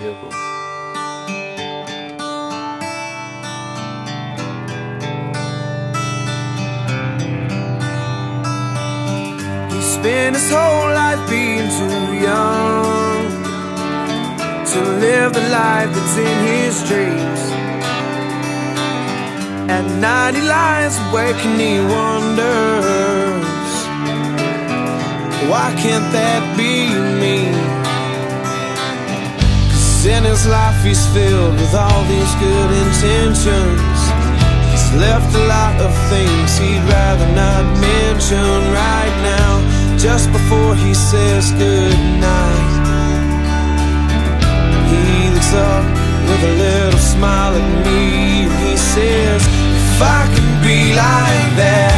vehicle. He spent his whole life being too young to live the life that's in his dreams. At night he lies awake and he wonders, why can't that be in his life he's filled with all these good intentions. He's left a lot of things he'd rather not mention right now, just before he says goodnight. He looks up with a little smile at me and he says, If I could be like that,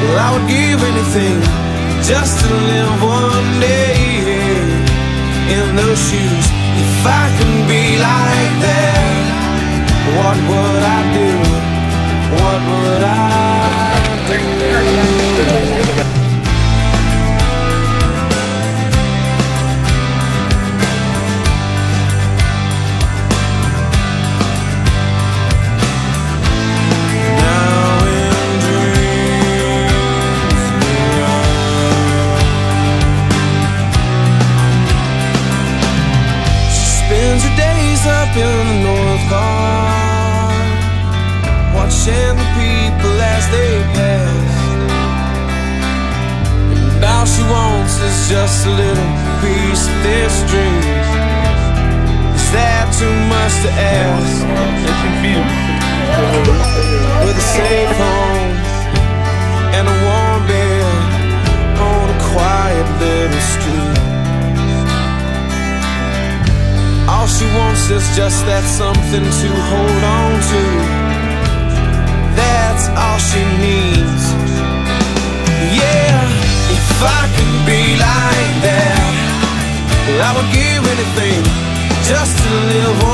well, I would give anything just to live one day in those shoes. If I can be like Watching the people as they pass And all she wants is just a little piece of this dream Is that too much to ask? with a safe home and a warm bed on a quiet little street. All she wants is just that something to hold on to. All she needs. Yeah, if I could be like that, I would give anything just to live